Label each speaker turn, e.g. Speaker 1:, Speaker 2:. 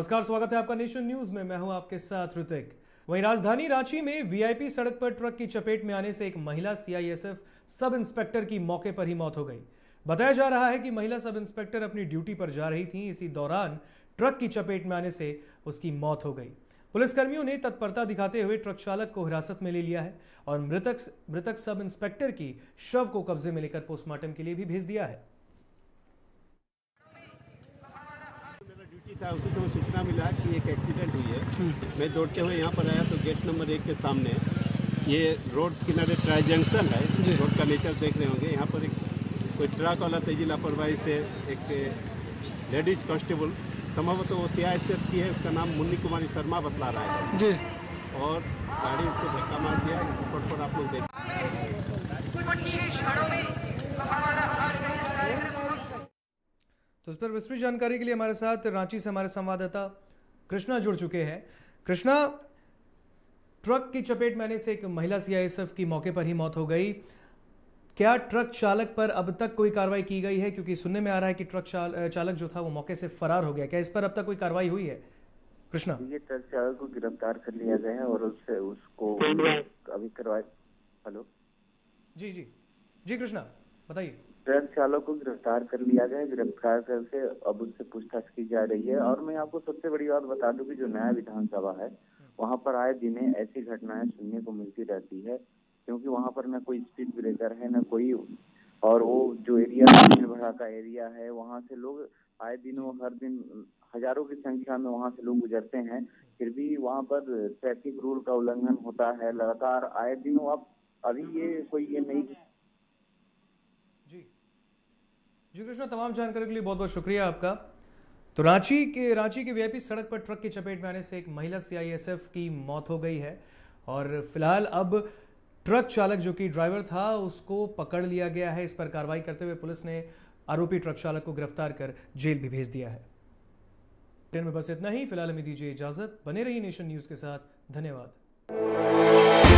Speaker 1: नमस्कार, स्वागत है आपका नेशन न्यूज़ में। मैं हूँ आपके साथ ऋतिक। वहीं राजधानी रांची में वीआईपी सड़क पर ट्रक की चपेट में आने से एक महिला सीआईएसएफ सब इंस्पेक्टर की मौके पर ही मौत हो गई। बताया जा रहा है कि महिला सब इंस्पेक्टर अपनी ड्यूटी पर जा रही थी। इसी दौरान ट्रक की चपेट में आने से उसकी मौत हो गई। पुलिसकर्मियों ने तत्परता दिखाते हुए ट्रक चालक को हिरासत में ले लिया है और मृतक मृतक सब इंस्पेक्टर की शव को कब्जे में लेकर पोस्टमार्टम के लिए भी भेज दिया है।
Speaker 2: था उसी समय सूचना मिला कि एक एक्सीडेंट हुई है। मैं दौड़ते हुए यहाँ पर आया तो गेट नंबर एक के सामने ये रोड किनारे ट्राई जंक्शन है रोड का नेचर देख रहे होंगे। यहाँ पर एक कोई ट्रक वाला तेज़ी लापरवाही से एक लेडीज़ कांस्टेबल संभवतः वो सी की है उसका नाम मुन्नी कुमारी शर्मा बतला रहा है।
Speaker 3: जी।
Speaker 2: और गाड़ी उसको धक्का मार दिया इस स्पॉट पर आप लोग देख
Speaker 1: तो इस पर विस्तृत जानकारी के लिए हमारे साथ रांची से हमारे संवाददाता कृष्णा जुड़ चुके हैं। कृष्णा ट्रक की चपेट में आने से एक महिला सीआईएसएफ की मौके पर ही मौत हो गई। क्या ट्रक चालक पर अब तक कोई कार्रवाई की गई है? क्योंकि सुनने में आ रहा है कि ट्रक चालक जो था वो मौके से फरार हो गया। क्या इस पर अब तक कोई कार्रवाई हुई है? कृष्णा।
Speaker 4: ये ट्रक चालक को गिरफ़्तार कर लिया गया है और उससे उसको अभी करवाए हेलो?
Speaker 1: जी जी। जी कृष्णा बताइए।
Speaker 4: ट्रक चालक को गिरफ़्तार कर लिया गया है, गिरफ़्तार करके अब उससे पूछताछ की जा रही है। और मैं आपको सबसे बड़ी बात बता दूँ कि जो नया विधानसभा है, वहाँ पर आए दिने ऐसी घटनाएँ सुनने को मिलती रहती है, क्योंकि वहाँ पर न कोई स्पीड ब्रेकर है, न कोई और वो जो एरिया भड़ा का एरिया है, वहाँ से लोग आए दिनों हर दिन हज़ारों की संख्या में वहाँ से लोग गुजरते हैं। फिर भी वहाँ पर ट्रैफ़िक रूल का उल्लंघन होता है, लगातार आए दिनों अब अभी ये कोई ये नहीं
Speaker 1: जी जी कृष्णा तमाम जानकारी के लिए बहुत बहुत शुक्रिया आपका। तो रांची के रांची के वीआईपी सड़क पर ट्रक की चपेट में आने से एक महिला सीआईएसएफ की मौत हो गई है और फ़िलहाल अब ट्रक चालक जो कि ड्राइवर था, उसको पकड़ लिया गया है। इस पर कार्रवाई करते हुए पुलिस ने आरोपी ट्रक चालक को गिरफ़्तार कर जेल भी भेज दिया है। ट्रेन में बस इतना ही, फ़िलहाल हमें दीजिए इजाज़त। बने रही नेशन न्यूज़ के साथ। धन्यवाद।